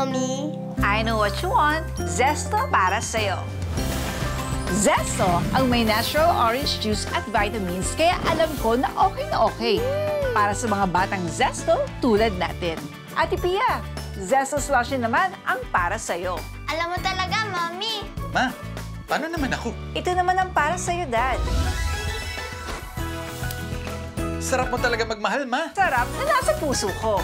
Mommy. I know what you want. Zesto para sa'yo. Zesto ang may natural orange juice at vitamins kaya alam ko na okay na okay. Para sa mga batang zesto tulad natin. Ate Pia, Zesto Slushy naman ang para sa'yo. Alam mo talaga, Mommy. Ma, paano naman ako? Ito naman ang para sa'yo, Dad. Sarap mo talaga magmahal, Ma. Sarap na nasa puso ko.